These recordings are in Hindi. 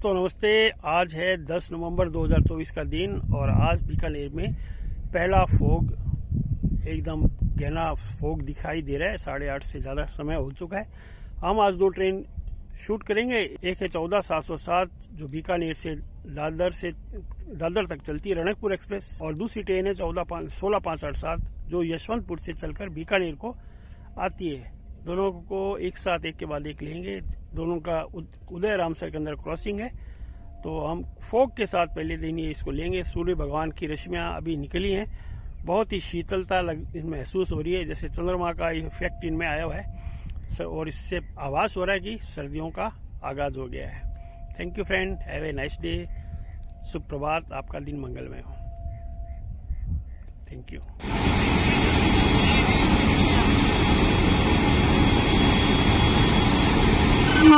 दोस्तों, नमस्ते। आज है 10 नवंबर 2024 का दिन और आज बीकानेर में पहला फोग, एकदम गहना फोग दिखाई दे रहा है। साढ़े आठ से ज़्यादा समय हो चुका है। हम आज दो ट्रेन शूट करेंगे। एक है चौदह सात सौ सात, जो बीकानेर से दादर से, दादर तक चलती है रणकपुर एक्सप्रेस, और दूसरी ट्रेन है चौदह सोलह पाँच आठ सात, जो यशवंतपुर से चलकर बीकानेर को आती है। दोनों को एक साथ एक के बाद एक लेंगे। दोनों का उदय रामसर के अंदर क्रॉसिंग है। तो हम फोक के साथ पहले दिन ही इसको लेंगे। सूर्य भगवान की रश्मियाँ अभी निकली हैं। बहुत ही शीतलता लग महसूस हो रही है। जैसे चंद्रमा का इफ़ेक्ट इनमें आया हुआ है। और इससे आवाज़ हो रहा है कि सर्दियों का आगाज़ हो गया है। Thank you friend have a nice day सुप्रभात. आपका दिन मंगलमय हो। थैंक यू चौदह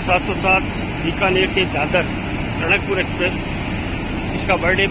सात सौ सात बीकानेर से दादर रणकपुर एक्सप्रेस। इसका बर्थडे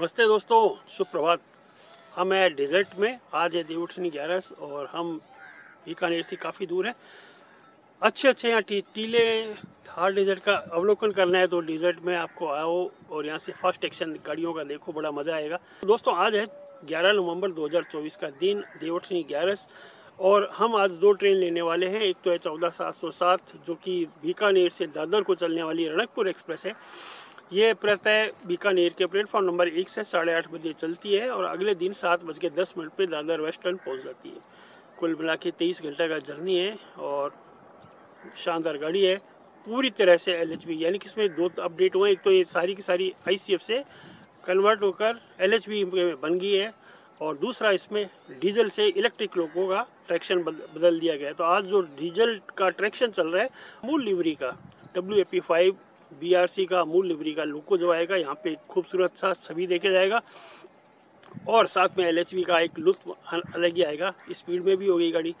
नमस्ते दोस्तों सुप्रभात। हम हैं डेजर्ट में आज है देवउठनी ग्यारस और हम बीकानेर से काफ़ी दूर हैं। अच्छे अच्छे यहाँ टी, टीले थार डेजर्ट का अवलोकन करना है तो डेजर्ट में आपको आओ और यहाँ से फ़र्स्ट एक्शन गाड़ियों का देखो बड़ा मज़ा आएगा। दोस्तों आज है 11 नवंबर 2024 का दिन देवउठनी ग्यारस और हम आज दो ट्रेन लेने वाले हैं। एक तो है चौदह सात सौ सात जो कि बीकानेर से दादर को चलने वाली रणकपुर एक्सप्रेस है। ये प्रतः बीकानेर के प्लेटफॉर्म नंबर एक से साढ़े आठ बजे चलती है और अगले दिन सात बज के दस मिनट पर दादर वेस्टर्न पहुँच जाती है। कुल मिला के तेईस घंटे का जर्नी है और शानदार गाड़ी है। पूरी तरह से एल यानी कि इसमें दो अपडेट हुए एक तो ये सारी की सारी आईसीएफ से कन्वर्ट होकर एल में बन गई है और दूसरा इसमें डीजल से इलेक्ट्रिक लोगों का ट्रैक्शन बदल दिया गया है। तो आज जो डीजल का ट्रैक्शन चल रहा है, मूल लिवरी का W A P five BRC का, मूल लिवरी का लुको जो आएगा, यहाँ पे खूबसूरत सा सभी देखे जाएगा। और साथ में एल का एक लुत्फ अलग ही आएगा। स्पीड में भी होगी गाड़ी।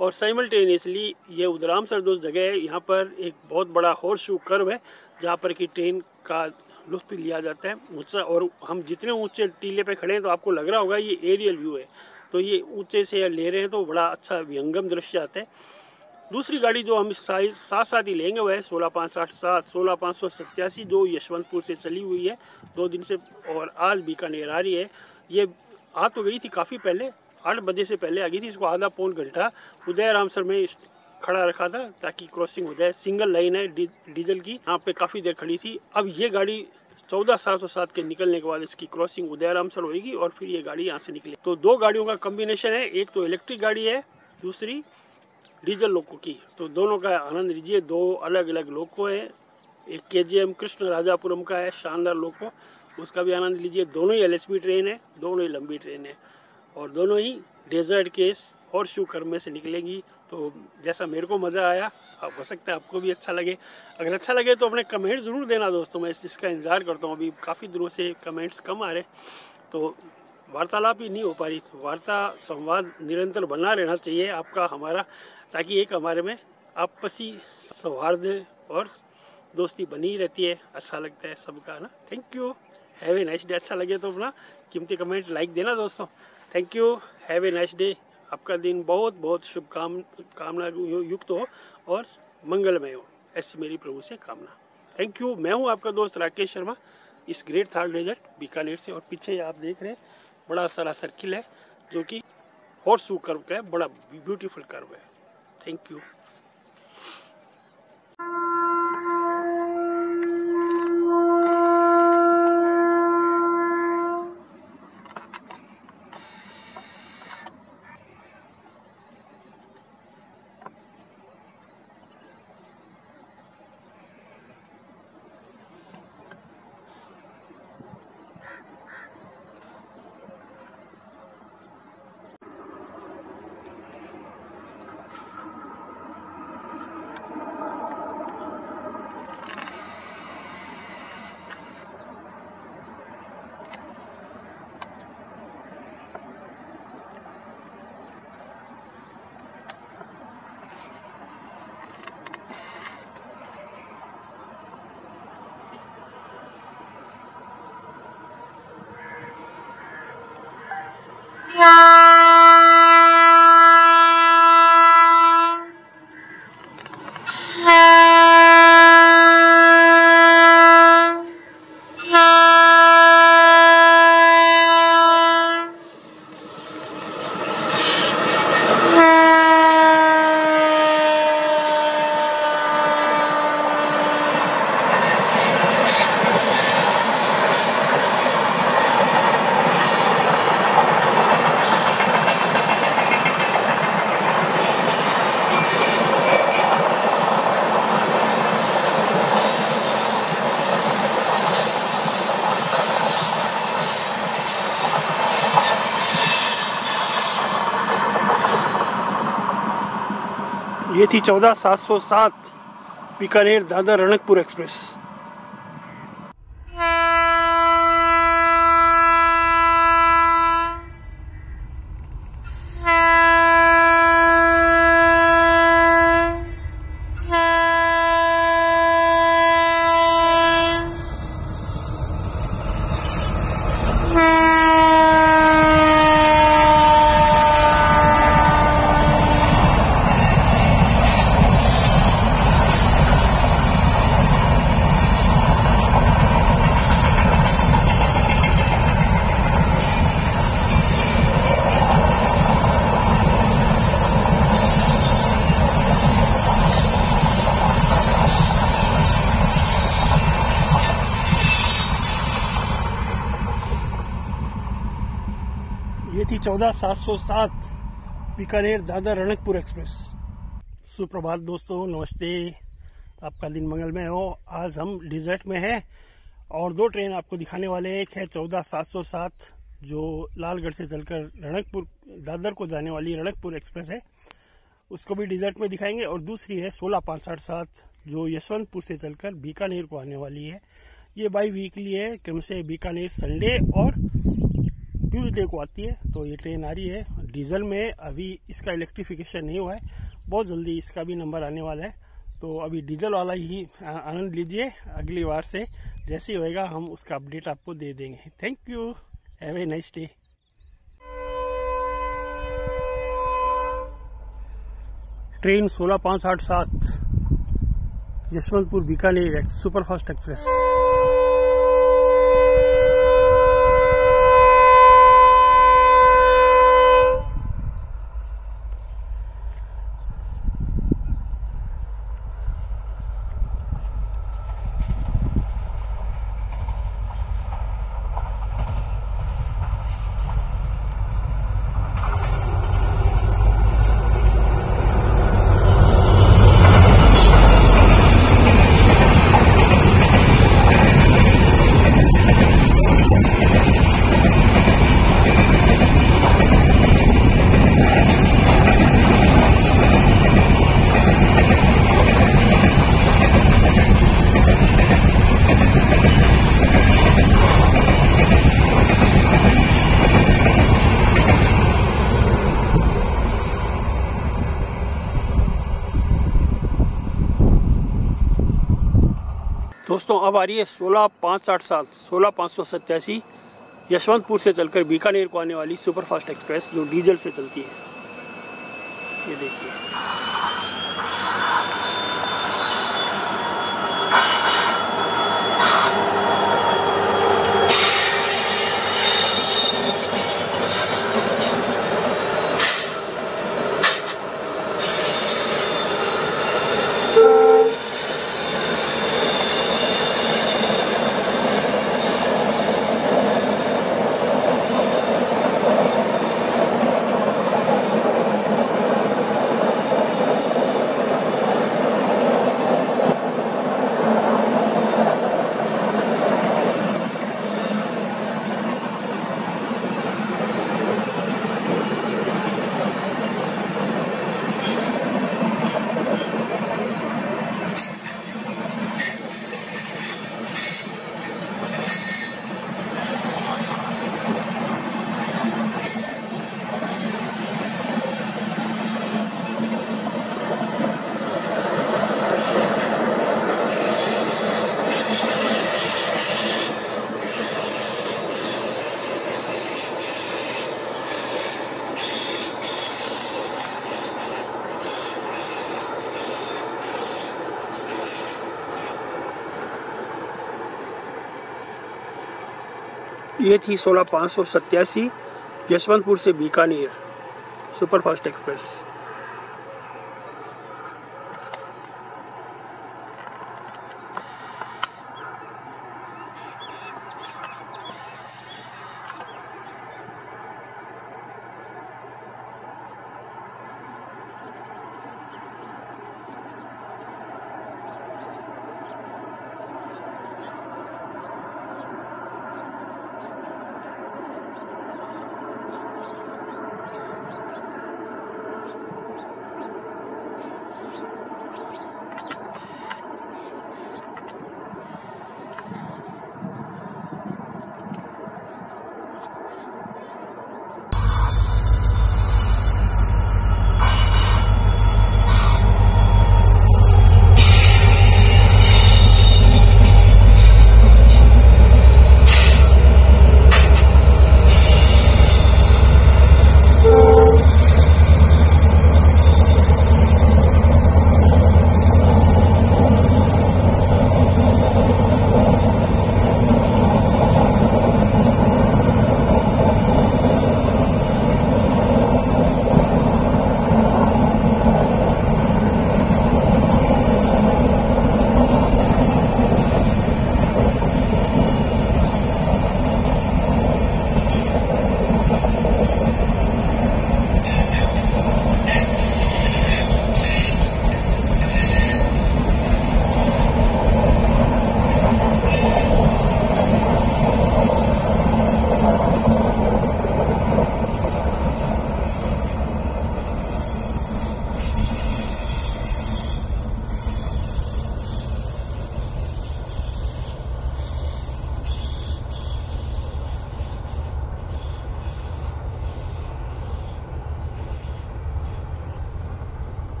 और साइमल्टेनियसली ये उदराम सरदोज जगह है। यहाँ पर एक बहुत बड़ा हॉर्स शू कर्व है, जहाँ पर कि ट्रेन का लुत्फ लिया जाता है। ऊँचा और हम जितने ऊँचे टीले पे खड़े हैं तो आपको लग रहा होगा ये एरियल व्यू है। तो ये ऊँचे से ले रहे हैं तो बड़ा अच्छा विहंगम दृश्य आता है। दूसरी गाड़ी जो हम साइज़ साथ साथ ही लेंगे, वह है सोलह पाँच साठ सात, सोलह पाँच सौ सत्तासी जो यशवंतपुर से चली हुई है। दो दिन से और आज बीकानेर आ रही है। ये आ तो गई थी काफ़ी पहले, आठ बजे से पहले आ गई थी, इसको आधा पौन घंटा उदय राम सर में खड़ा रखा था, ताकि क्रॉसिंग हो जाए। सिंगल लाइन है डीजल की, यहाँ पे काफ़ी देर खड़ी थी। अब ये गाड़ी चौदह सात सौ सात के निकलने के बाद इसकी क्रॉसिंग उदयराम सर होगी और फिर ये गाड़ी यहाँ से निकले तो दो गाड़ियों का कॉम्बिनेशन है, एक तो इलेक्ट्रिक गाड़ी है, दूसरी डीजल लोको की। तो दोनों का आनंद लीजिए। दो अलग अलग लोको है। एक के जी एम कृष्ण राजापुरम का है, शानदार लोको उसका भी आनंद लीजिए। दोनों ही एल ट्रेन है, दोनों ही लंबी ट्रेन है। और दोनों ही डेजर्ट केस और शू से निकलेंगी। तो जैसा मेरे को मज़ा आया आप हो सकता है आपको भी अच्छा लगे। अगर अच्छा लगे तो अपने कमेंट ज़रूर देना दोस्तों। मैं इसका इंतज़ार करता हूँ। अभी काफ़ी दिनों से कमेंट्स कम आ रहे तो वार्तालाप ही नहीं हो पा रही। वार्ता, संवाद निरंतर बना रहना चाहिए आपका, हमारा, ताकि एक हमारे में आपसी सौहार्द और दोस्ती बनी रहती है। अच्छा लगता है सबका ना? Thank you have a nice day अच्छा लगे तो अपना कीमती कमेंट लाइक देना दोस्तों। Thank you have a nice day आपका दिन बहुत बहुत शुभ काम कामना युक्त हो और मंगलमय हो, ऐसी मेरी प्रभु से कामना। थैंक यू मैं हूँ आपका दोस्त राकेश शर्मा। इस ग्रेट थार्ड रिज़ल्ट बीकानेर से और पीछे आप देख रहे हैं। बड़ा सारा सर्किल है, जो कि हॉर्स कर्व का है, बड़ा ब्यूटीफुल कर्व है। थैंक यू ये थी चौदह सात सौ सात बीकानेर दादर रणकपुर एक्सप्रेस। ये थी चौदह सात सौ सात बीकानेर दादर रणकपुर एक्सप्रेस। सुप्रभात दोस्तों, नमस्ते। आपका दिन मंगलमय हो। आज हम डिजर्ट में हैं और दो ट्रेन आपको दिखाने वाले एक है चौदह सात सौ सात, जो लालगढ़ से चलकर रणकपुर, दादर को जाने वाली रणकपुर एक्सप्रेस है। उसको भी डिजर्ट में दिखाएँगे। और दूसरी है सोलह पाँच आठ सात, जो यशवंतपुर से चलकर बीकानेर को आने वाली है। ये बाई वीकली है। क्रम से बीकानेर संडे और ट्यूसडे को आती है तो ये ट्रेन आ रही है। डीजल में अभी इसका इलेक्ट्रिफिकेशन नहीं हुआ है। बहुत जल्दी इसका भी नंबर आने वाला है। तो अभी डीजल वाला ही आनंद लीजिए अगली बार से। जैसे ही होएगा, हम उसका अपडेट आपको दे देंगे। Thank you have a nice day train सोलह पाँच आठ सात जसवंतपुर बीकानेर, सुपरफास्ट एक्सप्रेस। अब आ रही है सोलह पाँच साठ सात सोलह पाँच सौ सत्तासी यशवंतपुर से चलकर बीकानेर को आने वाली सुपरफास्ट एक्सप्रेस, जो डीजल से चलती है। ये देखिए। ये थी सोलह पाँच सौ सत्तासी यशवंतपुर से बीकानेर सुपरफास्ट एक्सप्रेस।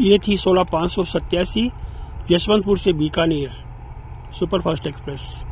ये थी सोलह पाँच सौ सत्तासी यशवंतपुर से बीकानेर सुपरफास्ट एक्सप्रेस।